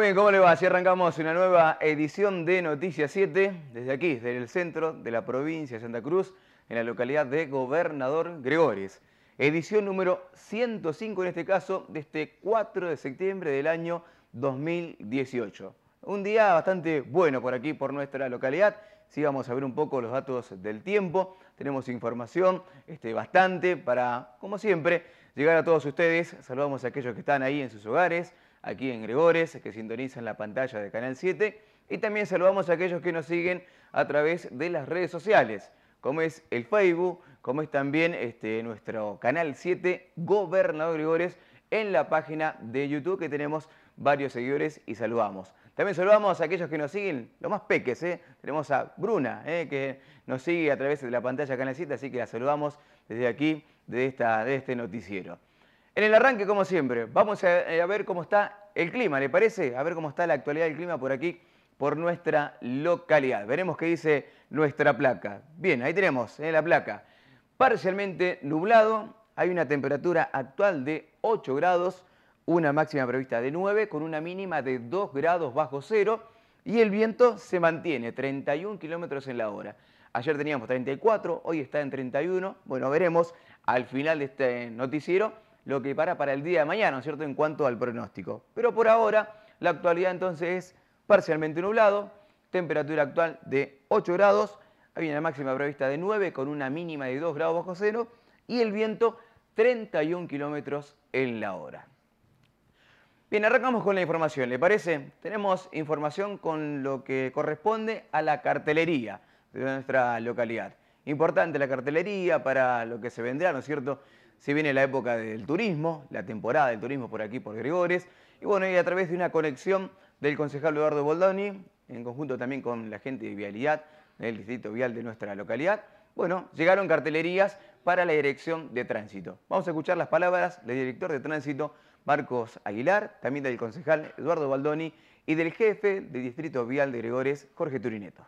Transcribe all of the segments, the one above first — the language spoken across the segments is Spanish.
Muy bien, ¿cómo le va? Así arrancamos una nueva edición de Noticias 7, desde aquí, desde el centro de la provincia de Santa Cruz, en la localidad de Gobernador Gregores. Edición número 105 en este caso, de este 4 de septiembre del año 2018. Un día bastante bueno por aquí, por nuestra localidad. Sí, vamos a ver un poco los datos del tiempo. Tenemos información este, bastante para, como siempre, llegar a todos ustedes. Saludamos a aquellos que están ahí en sus hogares, aquí en Gregores, que sintonizan la pantalla de Canal 7. Y también saludamos a aquellos que nos siguen a través de las redes sociales, como es el Facebook, como es también este, nuestro Canal 7 Gobernador Gregores en la página de YouTube que tenemos varios seguidores y saludamos. También saludamos a aquellos que nos siguen, los más peques, ¿eh? tenemos a Bruna, ¿eh? que nos sigue a través de la pantalla Canal 7, así que la saludamos desde aquí, de, esta, de este noticiero. En el arranque, como siempre, vamos a, ver cómo está el clima, ¿le parece? A ver cómo está la actualidad del clima por aquí, por nuestra localidad. Veremos qué dice nuestra placa. Bien, ahí tenemos en la placa, parcialmente nublado, hay una temperatura actual de 8 grados, una máxima prevista de 9, con una mínima de 2 grados bajo cero, y el viento se mantiene 31 kilómetros en la hora. Ayer teníamos 34, hoy está en 31. Bueno, veremos al final de este noticiero lo que para para el día de mañana, ¿no es cierto?, en cuanto al pronóstico. Pero por ahora, la actualidad entonces es parcialmente nublado, temperatura actual de 8 grados, hay una máxima prevista de 9 con una mínima de 2 grados bajo cero y el viento 31 kilómetros en la hora. Bien, arrancamos con la información, ¿le parece? Tenemos información con lo que corresponde a la cartelería de nuestra localidad. Importante la cartelería para lo que se vendrá, ¿no es cierto?, se viene la época del turismo, la temporada del turismo por aquí, por Gregores, y bueno, a través de una conexión del concejal Eduardo Boldoni, en conjunto también con la gente de Vialidad, del distrito vial de nuestra localidad, bueno, llegaron cartelerías para la dirección de tránsito. Vamos a escuchar las palabras del director de tránsito, Marcos Aguilar, también del concejal Eduardo Baldoni y del jefe del distrito vial de Gregores, Jorge Turineto.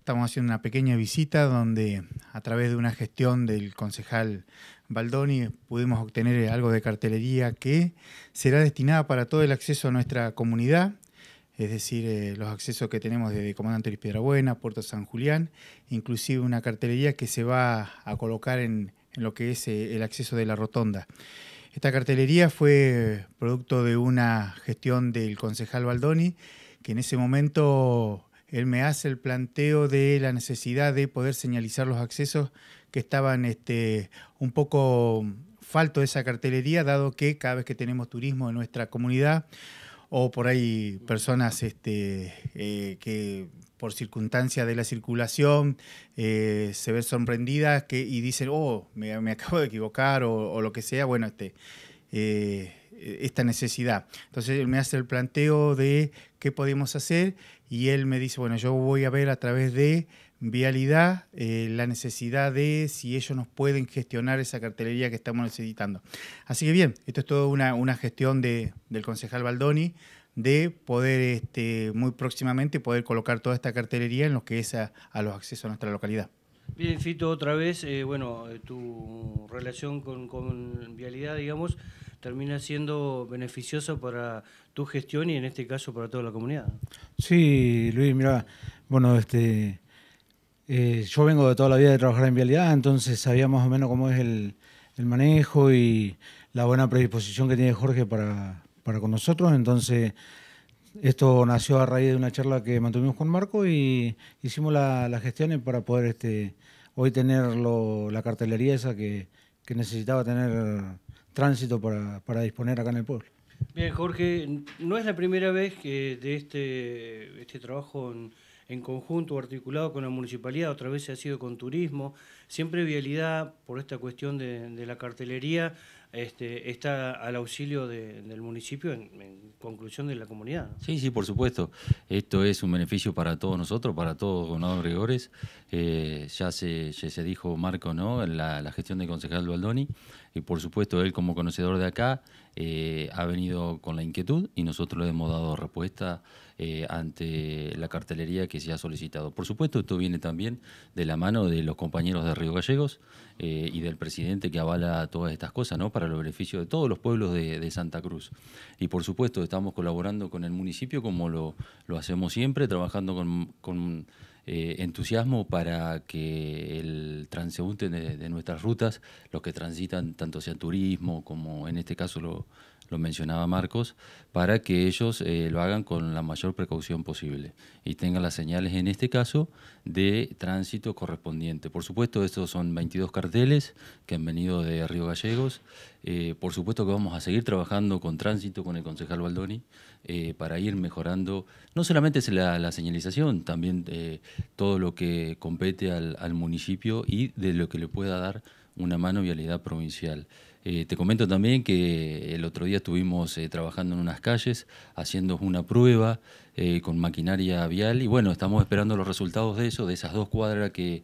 Estamos haciendo una pequeña visita donde a través de una gestión del concejal Baldoni pudimos obtener algo de cartelería que será destinada para todo el acceso a nuestra comunidad, es decir, eh, los accesos que tenemos desde Comandante Luis Piedrabuena, Puerto San Julián, inclusive una cartelería que se va a colocar en, en lo que es eh, el acceso de la rotonda. Esta cartelería fue producto de una gestión del concejal Baldoni, que en ese momento él me hace el planteo de la necesidad de poder señalizar los accesos que estaban este, un poco falto de esa cartelería, dado que cada vez que tenemos turismo en nuestra comunidad, o por ahí personas este, eh, que por circunstancia de la circulación eh, se ven sorprendidas que, y dicen, oh, me, acabo de equivocar o, lo que sea, bueno, este, eh, esta necesidad. Entonces él me hace el planteo de qué podemos hacer y él me dice, bueno, yo voy a ver a través de vialidad eh, la necesidad de si ellos nos pueden gestionar esa cartelería que estamos necesitando. Así que bien, esto es toda una, gestión de, del concejal Baldoni de poder este, muy próximamente poder colocar toda esta cartelería en lo que es a, los accesos a nuestra localidad. Bien, Fito, otra vez, eh, bueno, tu relación con, con Vialidad, digamos, termina siendo beneficioso para tu gestión y en este caso para toda la comunidad. Sí, Luis, mira, bueno, este, Eh, yo vengo de toda la vida de trabajar en vialidad, entonces sabía más o menos cómo es el, manejo y la buena predisposición que tiene Jorge para, con nosotros. Entonces, esto nació a raíz de una charla que mantuvimos con Marco y hicimos las gestiones para poder este, hoy tener la cartelería esa que, necesitaba tener tránsito para, disponer acá en el pueblo. Bien, Jorge, no es la primera vez que de este, este trabajo en en conjunto articulado con la municipalidad, otra vez se ha sido con turismo, siempre vialidad por esta cuestión de, la cartelería este, está al auxilio del municipio en, conclusión de la comunidad. Sí, sí, por supuesto. Esto es un beneficio para todos nosotros, para todos gobernador Gregores. Eh, ya, se, se dijo Marco, ¿no? La, la gestión del concejal Baldoni. Y por supuesto, él como conocedor de acá eh, ha venido con la inquietud y nosotros le hemos dado respuesta eh, ante la cartelería que se ha solicitado. Por supuesto, esto viene también de la mano de los compañeros de Río Gallegos y del presidente que avala todas estas cosas, ¿no? El beneficio de todos los pueblos de, Santa Cruz. Y por supuesto, estamos colaborando con el municipio como lo, hacemos siempre, trabajando con, eh, entusiasmo para que el transeúnte de, de, nuestras rutas, los que transitan tanto sea turismo como en este caso lo, lo mencionaba Marcos, para que ellos eh, lo hagan con la mayor precaución posible y tengan las señales, en este caso, de tránsito correspondiente. Por supuesto, estos son 22 carteles que han venido de Río Gallegos. Eh, por supuesto que vamos a seguir trabajando con tránsito con el concejal Baldoni eh, para ir mejorando no solamente la, señalización, también todo lo que compete al municipio y de lo que le pueda dar una mano vialidad provincial. Eh, te comento también que el otro día estuvimos eh, trabajando en unas calles, haciendo una prueba eh, con maquinaria vial y bueno, estamos esperando los resultados de eso, de esas dos cuadras que,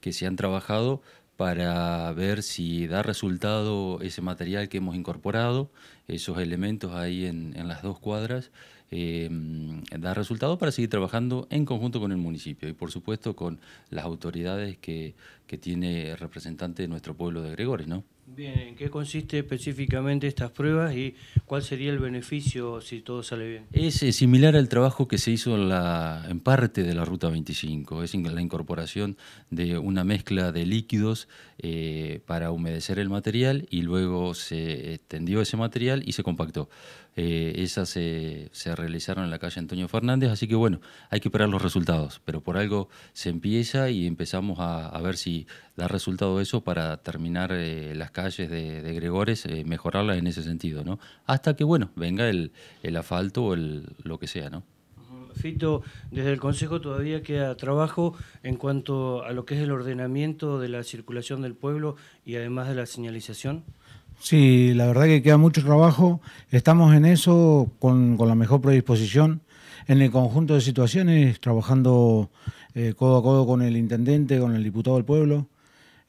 que se han trabajado para ver si da resultado ese material que hemos incorporado, esos elementos ahí en, las dos cuadras, da resultado para seguir trabajando en conjunto con el municipio y por supuesto con las autoridades que, que tiene representante de nuestro pueblo de Gregores, ¿no? Bien, ¿en qué consiste específicamente estas pruebas y cuál sería el beneficio si todo sale bien? Es eh, similar al trabajo que se hizo en, la, en parte de la Ruta 25, es la incorporación de una mezcla de líquidos eh, para humedecer el material y luego se extendió ese material y se compactó. Eh, esas se, realizaron en la calle Antonio Fernández, así que bueno, hay que esperar los resultados, pero por algo se empieza y empezamos a, ver si da resultado eso para terminar eh, las calles de, Gregores, mejorarlas en ese sentido, ¿no? Hasta que, bueno, venga el, asfalto o lo que sea, ¿no? Fito, desde el Consejo todavía queda trabajo en cuanto a lo que es el ordenamiento de la circulación del pueblo y además de la señalización. Sí, la verdad que queda mucho trabajo. Estamos en eso con, la mejor predisposición en el conjunto de situaciones, trabajando eh, codo a codo con el intendente, con el diputado del pueblo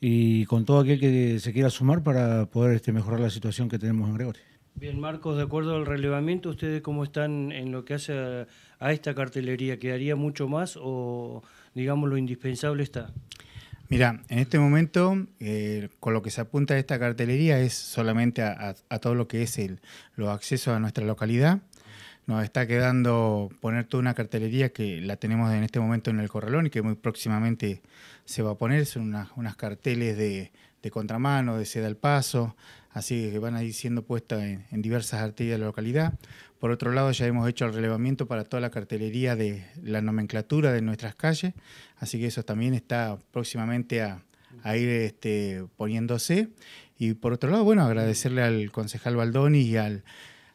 y con todo aquel que se quiera sumar para poder este, mejorar la situación que tenemos en Gregorio. Bien, Marcos, de acuerdo al relevamiento, ¿ustedes cómo están en lo que hace a, esta cartelería? ¿Quedaría mucho más o, digamos, lo indispensable está? Mira, en este momento, eh, con lo que se apunta a esta cartelería es solamente a, todo lo que es el, los accesos a nuestra localidad. Nos está quedando poner toda una cartelería que la tenemos en este momento en el Corralón y que muy próximamente se va a poner. Son unas, unas carteles de, de, contramano, de seda al paso, así que van a ir siendo puestas en, diversas arterias de la localidad. Por otro lado, ya hemos hecho el relevamiento para toda la cartelería de la nomenclatura de nuestras calles, así que eso también está próximamente a, ir este, poniéndose. Y por otro lado, bueno, agradecerle al concejal Baldoni y al,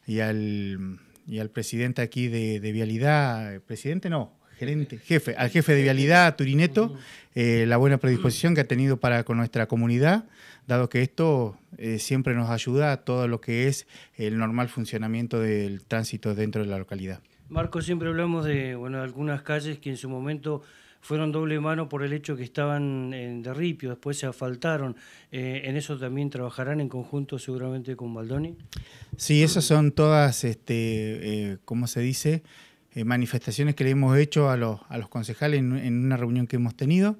y al y al presidente aquí de, Vialidad, presidente no, gerente, jefe, al jefe de Vialidad, Turineto, eh, la buena predisposición que ha tenido para con nuestra comunidad, dado que esto eh, siempre nos ayuda a todo lo que es el normal funcionamiento del tránsito dentro de la localidad. Marco, siempre hablamos de bueno, algunas calles que en su momento fueron doble mano por el hecho que estaban en derripio, después se asfaltaron. Eh, ¿En eso también trabajarán en conjunto seguramente con Baldoni? Sí, esas son todas, este, ¿cómo se dice? Eh, manifestaciones que le hemos hecho a los, a los concejales en, una reunión que hemos tenido.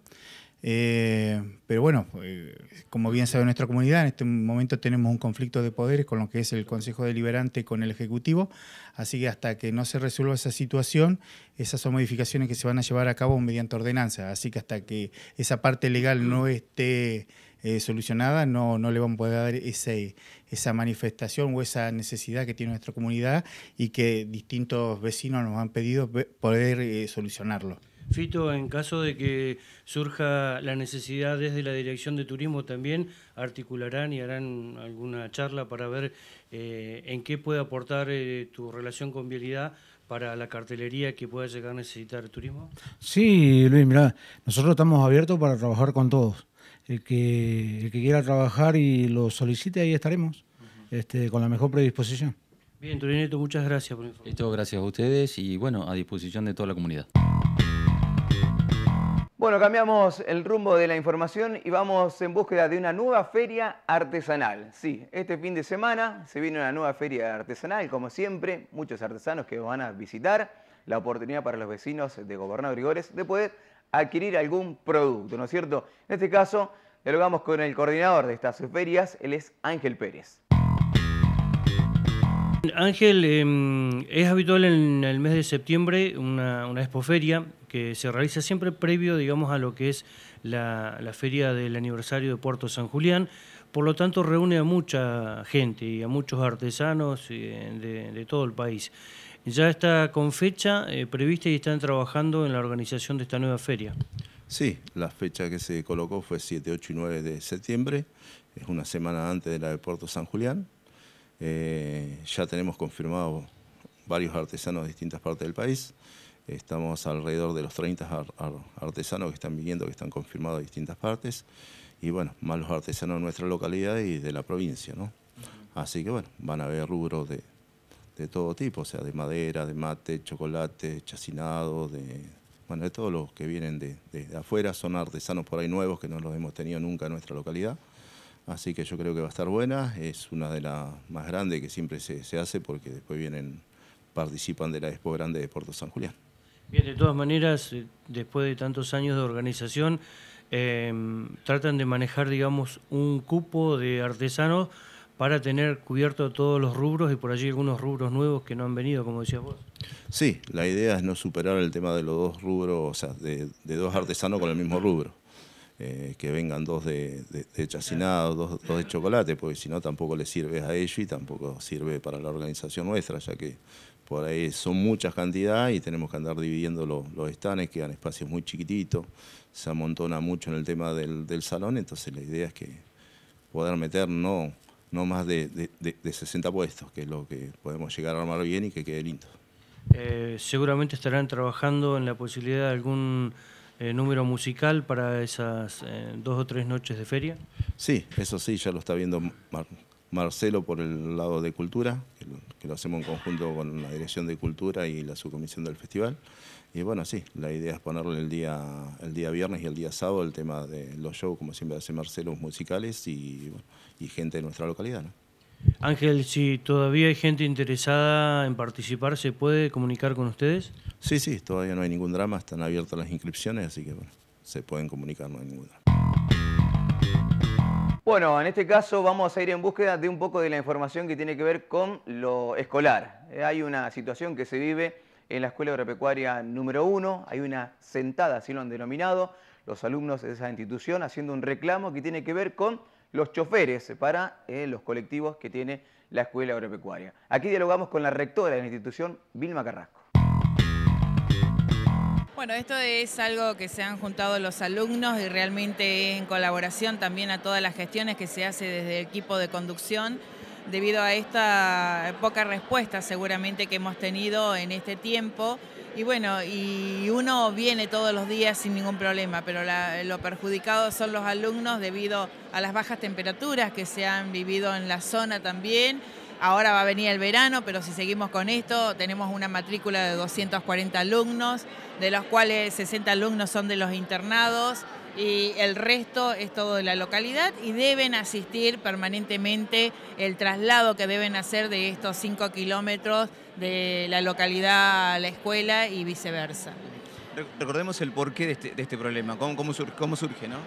Eh, pero bueno, eh, como bien sabe nuestra comunidad, en este momento tenemos un conflicto de poderes con lo que es el Consejo Deliberante con el Ejecutivo, así que hasta que no se resuelva esa situación, esas son modificaciones que se van a llevar a cabo mediante ordenanza, así que hasta que esa parte legal no esté eh, solucionada, no, no le vamos a poder dar ese, esa manifestación o esa necesidad que tiene nuestra comunidad y que distintos vecinos nos han pedido poder solucionarlo. Fito, en caso de que surja la necesidad desde la Dirección de Turismo también, articularán y harán alguna charla para ver eh, en qué puede aportar eh, tu relación con Vialidad para la cartelería que pueda llegar a necesitar el turismo. Sí, Luis, mira, nosotros estamos abiertos para trabajar con todos. El que, el que quiera trabajar y lo solicite, ahí estaremos, este, con la mejor predisposición. Bien, Turineto, muchas gracias por la información. Esto gracias a ustedes y bueno, a disposición de toda la comunidad. Bueno, cambiamos el rumbo de la información y vamos en búsqueda de una nueva feria artesanal. Sí, este fin de semana se viene una nueva feria artesanal, como siempre, muchos artesanos que van a visitar, la oportunidad para los vecinos de Gobernador Grigores de poder adquirir algún producto, ¿no es cierto? En este caso, dialogamos con el coordinador de estas ferias, él es Ángel Pérez. Ángel, em, es habitual en el mes de septiembre una, una expoferia que se realiza siempre previo, digamos, a lo que es la, feria del aniversario de Puerto San Julián. Por lo tanto, reúne a mucha gente y a muchos artesanos eh, de, todo el país. Ya está con fecha eh, prevista y están trabajando en la organización de esta nueva feria. Sí, la fecha que se colocó fue 7, 8 y 9 de septiembre, es una semana antes de la de Puerto San Julián. Eh, ya tenemos confirmado varios artesanos de distintas partes del país. Estamos alrededor de los 30 artesanos que están viniendo, que están confirmados de distintas partes. Y bueno, más los artesanos de nuestra localidad y de la provincia, ¿no? Así que bueno, van a haber rubros de, todo tipo, o sea, de madera, de mate, chocolate, chacinado, de, bueno, de todos los que vienen de, afuera. Son artesanos por ahí nuevos que no los hemos tenido nunca en nuestra localidad. Así que yo creo que va a estar buena. Es una de las más grandes que siempre se, se hace porque después vienen, participan de la Expo Grande de Puerto San Julián. Bien, de todas maneras, eh, después de tantos años de organización, em, tratan de manejar, digamos, un cupo de artesanos para tener cubierto todos los rubros y por allí algunos rubros nuevos que no han venido, como decías vos. Sí, la idea es no superar el tema de los dos rubros, o sea, de, dos artesanos con el mismo rubro. Eh, que vengan dos de, chacinado, dos, dos, de chocolate, porque si no tampoco le sirve a ellos y tampoco sirve para la organización nuestra, ya que por ahí son muchas cantidades y tenemos que andar dividiendo los, los estanes, quedan espacios muy chiquititos, se amontona mucho en el tema del, salón, entonces la idea es que poder meter no, no más de, de, 60 puestos, que es lo que podemos llegar a armar bien y que quede lindo. Eh, seguramente estarán trabajando en la posibilidad de algún eh, número musical para esas eh, dos o tres noches de feria. Sí, eso sí, ya lo está viendo Marcelo por el lado de cultura, que lo, hacemos en conjunto con la Dirección de Cultura y la subcomisión del festival. Y bueno, sí, la idea es ponerle el día, el día viernes y el día sábado el tema de los shows, como siempre hace Marcelo, musicales y, y gente de nuestra localidad. Ángel, si todavía hay gente interesada en participar, ¿se puede comunicar con ustedes? Sí, sí, todavía no hay ningún drama, están abiertas las inscripciones, así que bueno, se pueden comunicar, no hay ningún drama. Bueno, en este caso vamos a ir en búsqueda de un poco de la información que tiene que ver con lo escolar. Eh, hay una situación que se vive en la Escuela Agropecuaria número 1, hay una sentada, así lo han denominado, los alumnos de esa institución haciendo un reclamo que tiene que ver con los choferes para eh, los colectivos que tiene la Escuela Agropecuaria. Aquí dialogamos con la rectora de la institución, Vilma Carrasco. Bueno, esto es algo que se han juntado los alumnos y realmente en colaboración también a todas las gestiones que se hace desde el equipo de conducción debido a esta poca respuesta seguramente que hemos tenido en este tiempo. Y bueno, y uno viene todos los días sin ningún problema, pero lo perjudicado son los alumnos debido a las bajas temperaturas que se han vivido en la zona también Ahora va a venir el verano, pero si seguimos con esto, tenemos una matrícula de 240 alumnos, de los cuales 60 alumnos son de los internados y el resto es todo de la localidad y deben asistir permanentemente el traslado que deben hacer de estos 5 kilómetros de la localidad a la escuela y viceversa. Recordemos el porqué de este, este problema, cómo, cómo, surge, cómo, surge, ¿no?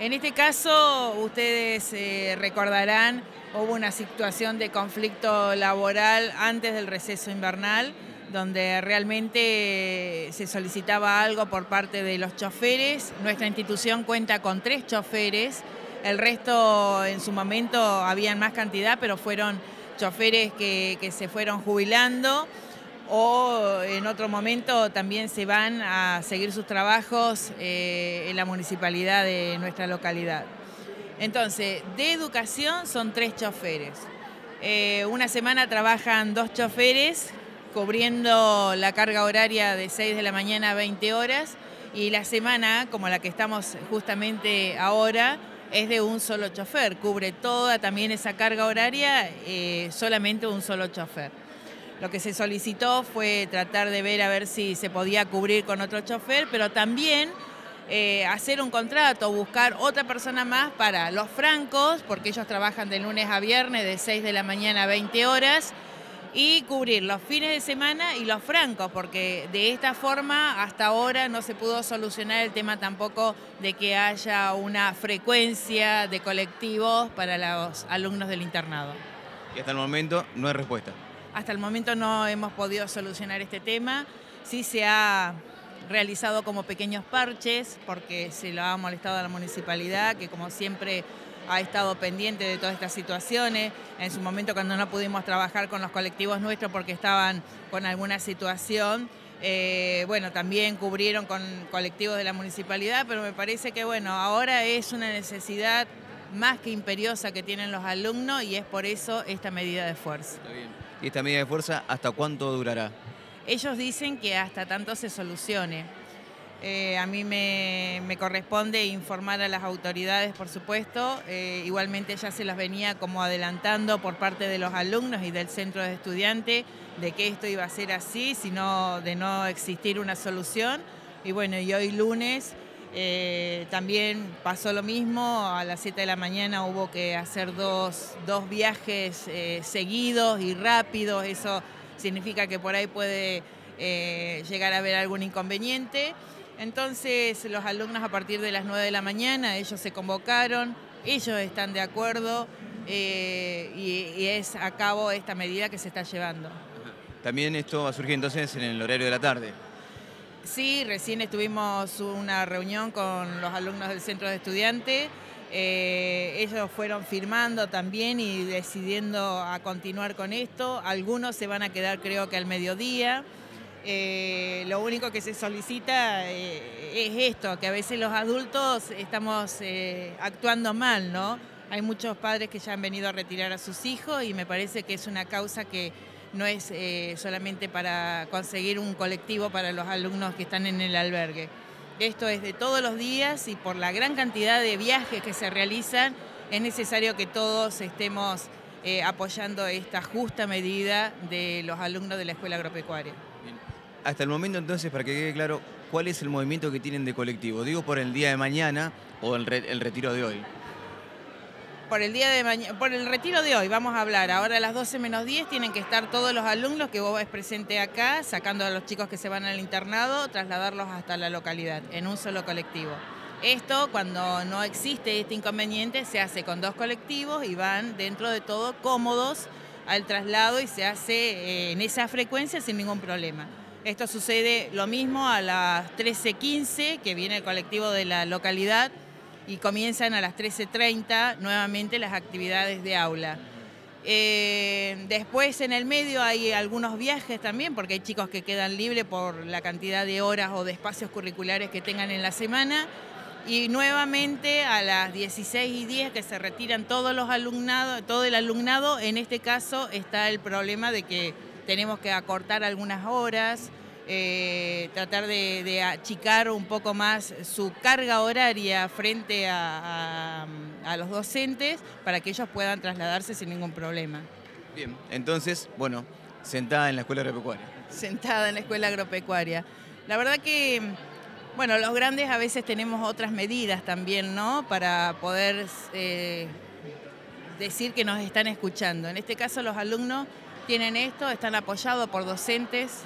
En este caso, ustedes eh, recordarán, hubo una situación de conflicto laboral antes del receso invernal, donde realmente se solicitaba algo por parte de los choferes. Nuestra institución cuenta con tres choferes, el resto en su momento habían más cantidad, pero fueron choferes que se fueron jubilando o en otro momento también se van a seguir sus trabajos eh, en la municipalidad de nuestra localidad. Entonces, de educación son tres choferes. Eh, una semana trabajan dos choferes cubriendo la carga horaria de 6 de la mañana a 20 horas y la semana, como la que estamos justamente ahora, es de un solo chofer, cubre toda también esa carga horaria, eh, solamente un solo chofer. Lo que se solicitó fue tratar de ver a ver si se podía cubrir con otro chofer, pero también eh, hacer un contrato, buscar otra persona más para los francos, porque ellos trabajan de lunes a viernes de 6 de la mañana a 20 horas, y cubrir los fines de semana y los francos, porque de esta forma hasta ahora no se pudo solucionar el tema tampoco de que haya una frecuencia de colectivos para los alumnos del internado. Y hasta el momento no hay respuesta. Hasta el momento no hemos podido solucionar este tema. Sí se ha realizado como pequeños parches porque se lo ha molestado a la municipalidad, que como siempre ha estado pendiente de todas estas situaciones. En su momento cuando no pudimos trabajar con los colectivos nuestros porque estaban con alguna situación, eh, bueno, también cubrieron con colectivos de la municipalidad, pero me parece que bueno, ahora es una necesidad más que imperiosa que tienen los alumnos y es por eso esta medida de fuerza. ¿Y esta medida de fuerza hasta cuánto durará? Ellos dicen que hasta tanto se solucione. Eh, a mí me, corresponde informar a las autoridades, por supuesto. Eh, igualmente ya se las venía como adelantando por parte de los alumnos y del centro de estudiantes de que esto iba a ser así, sino de no existir una solución. Y bueno, y hoy lunes eh, también pasó lo mismo, a las 7 de la mañana hubo que hacer dos, viajes eh, seguidos y rápidos, eso significa que por ahí puede eh, llegar a haber algún inconveniente. Entonces los alumnos a partir de las 9 de la mañana, ellos se convocaron, ellos están de acuerdo y, y es a cabo esta medida que se está llevando. También esto va a surgir entonces en el horario de la tarde. Sí, recién estuvimos una reunión con los alumnos del centro de estudiantes. Eh, ellos fueron firmando también y decidiendo a continuar con esto. Algunos se van a quedar creo que al mediodía. Eh, lo único que se solicita eh, es esto, que a veces los adultos estamos actuando mal, ¿no? Hay muchos padres que ya han venido a retirar a sus hijos y me parece que es una causa que no es eh, solamente para conseguir un colectivo para los alumnos que están en el albergue. Esto es de todos los días y por la gran cantidad de viajes que se realizan es necesario que todos estemos eh, apoyando esta justa medida de los alumnos de la Escuela Agropecuaria. Hasta el momento entonces, para que quede claro, ¿cuál es el movimiento que tienen de colectivo? Digo por el día de mañana o el retiro de hoy por el día de mañana, por el retiro de hoy vamos a hablar. Ahora a las 12 menos 10 tienen que estar todos los alumnos que vos ves presente acá, sacando a los chicos que se van al internado, trasladarlos hasta la localidad, en un solo colectivo. Esto, cuando no existe este inconveniente, se hace con dos colectivos y van dentro de todo cómodos al traslado y se hace eh, en esa frecuencia sin ningún problema. Esto sucede lo mismo a las 13.15, que viene el colectivo de la localidad, y comienzan a las 13.30 nuevamente las actividades de aula. Eh, después en el medio hay algunos viajes también, porque hay chicos que quedan libres por la cantidad de horas o de espacios curriculares que tengan en la semana. Y nuevamente a las 16 y 10 que se retiran todos los alumnados, todo el alumnado, en este caso está el problema de que tenemos que acortar algunas horas, eh, tratar de, achicar un poco más su carga horaria frente a, los docentes para que ellos puedan trasladarse sin ningún problema. Bien, entonces, bueno, sentada en la escuela agropecuaria. Sentada en la escuela agropecuaria. La verdad que, bueno, los grandes a veces tenemos otras medidas también, ¿no? Para poder eh, decir que nos están escuchando. En este caso los alumnos tienen esto, están apoyados por docentes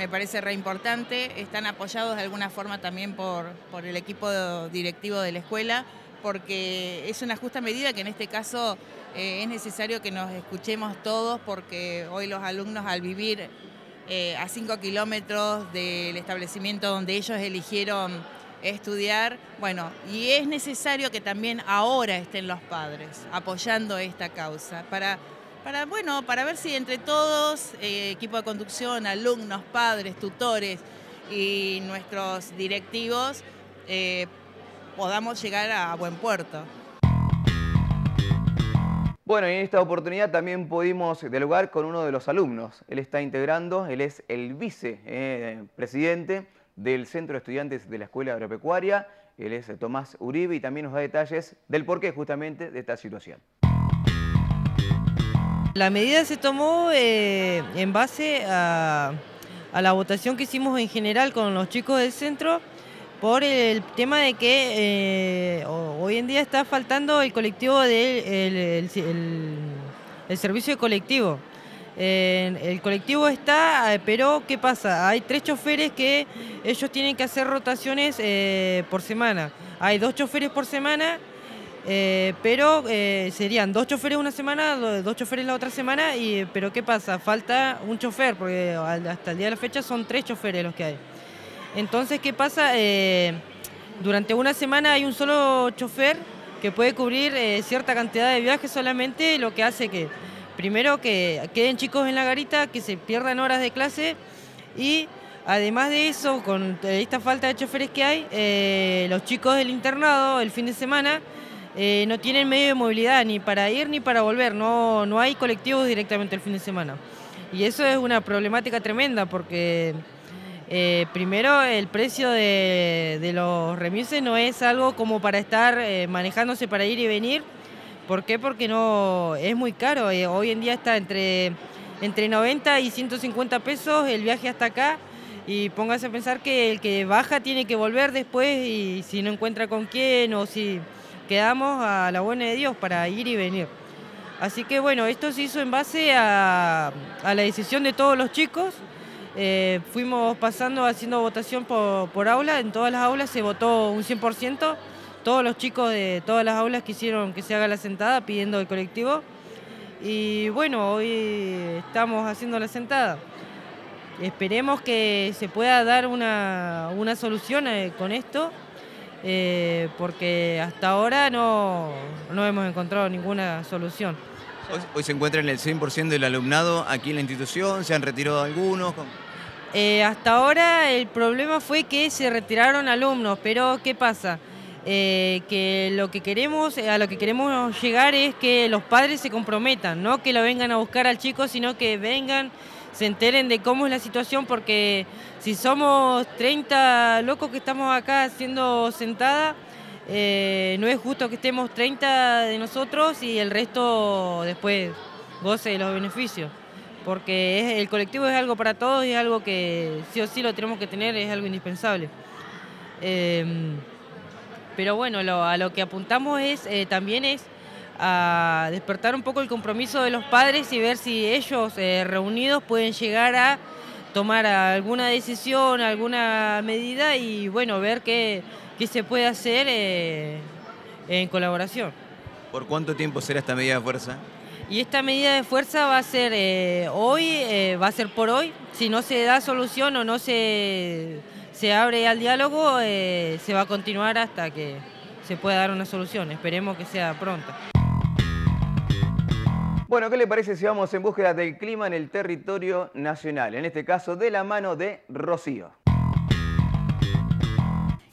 me parece re importante. Están apoyados de alguna forma también por, por el equipo directivo de la escuela, porque es una justa medida que en este caso eh, es necesario que nos escuchemos todos, porque hoy los alumnos al vivir eh, a 5 kilómetros del establecimiento donde ellos eligieron estudiar, bueno, y es necesario que también ahora estén los padres apoyando esta causa para para, bueno, para ver si entre todos, eh, equipo de conducción, alumnos, padres, tutores y nuestros directivos, eh, podamos llegar a buen puerto. Bueno, y en esta oportunidad también pudimos dialogar con uno de los alumnos. Él está integrando, él es el vicepresidente eh, del Centro de Estudiantes de la Escuela Agropecuaria. Él es Tomás Uribe y también nos da detalles del porqué justamente de esta situación. La medida se tomó eh, en base a, la votación que hicimos en general con los chicos del centro por el tema de que eh, hoy en día está faltando el colectivo del el, servicio de colectivo. el colectivo está, pero ¿qué pasa? Hay tres choferes que ellos tienen que hacer rotaciones eh, por semana. Hay dos choferes por semana eh, pero eh, serían dos choferes una semana, dos choferes la otra semana, y, pero ¿qué pasa? Falta un chofer, porque hasta el día de la fecha son tres choferes los que hay. Entonces, ¿qué pasa? Eh, durante una semana hay un solo chofer que puede cubrir cierta cantidad de viajes solamente, lo que hace que, primero, que queden chicos en la garita, que se pierdan horas de clase y... Además de eso, con esta falta de choferes que hay, los chicos del internado el fin de semana eh, no tienen medio de movilidad ni para ir ni para volver, no, no hay colectivos directamente el fin de semana. Y eso es una problemática tremenda porque eh, primero el precio de, los remises no es algo como para estar eh, manejándose para ir y venir. ¿Por qué? Porque no es muy caro. hoy en día está entre, entre 90 y 150 pesos el viaje hasta acá. Y póngase a pensar que el que baja tiene que volver después y si no encuentra con quién o si quedamos a la buena de Dios para ir y venir. Así que bueno, esto se hizo en base a, la decisión de todos los chicos. Eh, fuimos pasando haciendo votación por, aula, en todas las aulas se votó un 100%, todos los chicos de todas las aulas quisieron que se haga la sentada pidiendo el colectivo. Y bueno, hoy estamos haciendo la sentada. Esperemos que se pueda dar una, solución eh, con esto. Eh, porque hasta ahora no, no, hemos encontrado ninguna solución. Hoy, se encuentra en el 100% del alumnado aquí en la institución, se han retirado algunos. Eh, hasta ahora el problema fue que se retiraron alumnos, pero ¿qué pasa? Eh, que lo que queremos, a lo que queremos llegar es que los padres se comprometan, no que lo vengan a buscar al chico, sino que vengan se enteren de cómo es la situación, porque si somos 30 locos que estamos acá haciendo sentada, eh, no es justo que estemos 30 de nosotros y el resto después goce de los beneficios. Porque el colectivo es algo para todos y es algo que sí o sí lo tenemos que tener, es algo indispensable. Em, pero bueno, a lo que apuntamos es eh, también es a despertar un poco el compromiso de los padres y ver si ellos eh, reunidos pueden llegar a tomar alguna decisión, alguna medida y bueno, ver qué, se puede hacer eh, en colaboración. ¿Por cuánto tiempo será esta medida de fuerza? Y esta medida de fuerza va a ser eh, hoy, va a ser por hoy. Si no se da solución o no se, se abre al diálogo, se va a continuar hasta que se pueda dar una solución. Esperemos que sea pronto. Bueno, ¿qué le parece si vamos en búsqueda del clima en el territorio nacional? En este caso, de la mano de Rocío.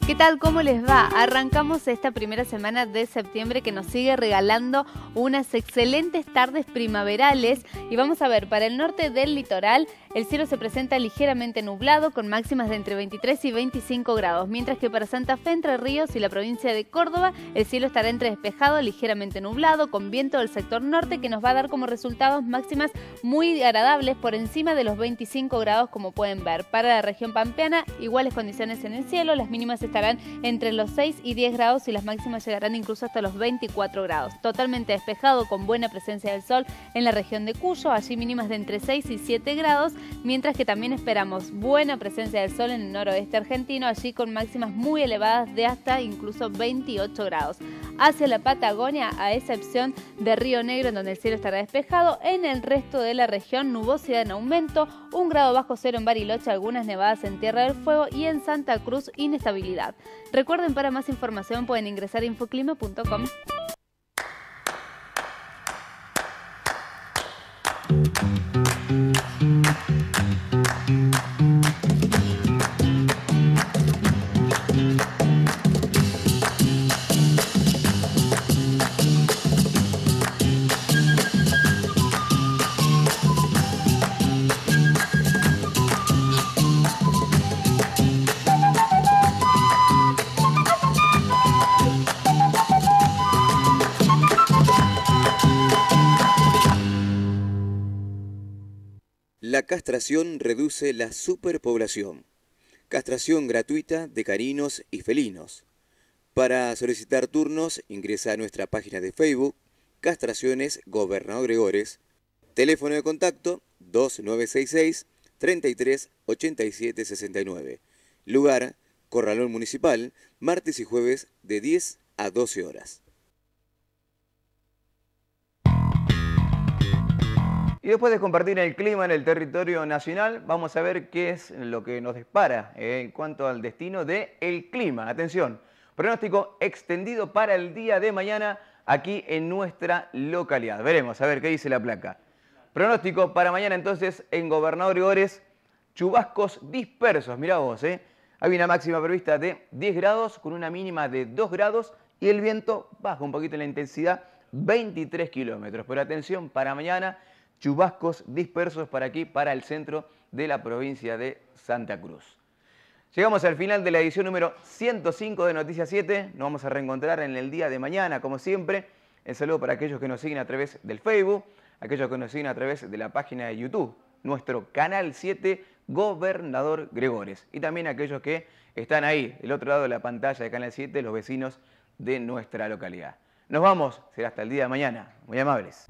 ¿Qué tal? ¿Cómo les va? Arrancamos esta primera semana de septiembre que nos sigue regalando unas excelentes tardes primaverales y vamos a ver, para el norte del litoral el cielo se presenta ligeramente nublado con máximas de entre 23 y 25 grados, mientras que para Santa Fe, Entre Ríos y la provincia de Córdoba el cielo estará entre despejado, ligeramente nublado, con viento del sector norte que nos va a dar como resultados máximas muy agradables por encima de los 25 grados como pueden ver. Para la región pampeana, iguales condiciones en el cielo, las mínimas están estarán entre los 6 y 10 grados y las máximas llegarán incluso hasta los 24 grados. Totalmente despejado con buena presencia del sol en la región de Cuyo, allí mínimas de entre 6 y 7 grados, mientras que también esperamos buena presencia del sol en el noroeste argentino, allí con máximas muy elevadas de hasta incluso 28 grados. Hacia la Patagonia, a excepción de Río Negro, en donde el cielo estará despejado, en el resto de la región nubosidad en aumento, un grado bajo cero en Bariloche, algunas nevadas en Tierra del Fuego y en Santa Cruz inestabilidad. Recuerden, para más información pueden ingresar a infoclima.com. castración reduce la superpoblación. Castración gratuita de caninos y felinos. Para solicitar turnos, ingresa a nuestra página de Facebook, Castraciones Gobernador Gregores. Teléfono de contacto 2966 33 87 69. Lugar, Corralón Municipal, martes y jueves de 10 a 12 horas. Y después de compartir el clima en el territorio nacional, vamos a ver qué es lo que nos dispara eh, en cuanto al destino del el clima. Atención, pronóstico extendido para el día de mañana aquí en nuestra localidad. Veremos, a ver qué dice la placa. Pronóstico para mañana entonces en Gobernador chubascos dispersos. Mirá vos, ¿eh? Hay una máxima prevista de 10 grados con una mínima de 2 grados y el viento baja un poquito la intensidad, 23 kilómetros. Pero atención, para mañana chubascos dispersos para aquí, para el centro de la provincia de Santa Cruz. Llegamos al final de la edición número 105 de Noticias 7. Nos vamos a reencontrar en el día de mañana, como siempre. El saludo para aquellos que nos siguen a través del Facebook, aquellos que nos siguen a través de la página de YouTube, nuestro canal 7 Gobernador Gregores. Y también aquellos que están ahí, del otro lado de la pantalla de Canal 7, los vecinos de nuestra localidad. Nos vamos, será hasta el día de mañana. Muy amables.